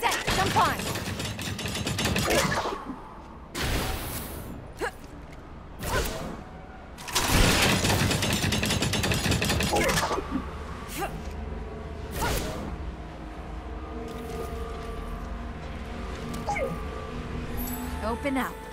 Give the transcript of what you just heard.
Set, jump on! Open up.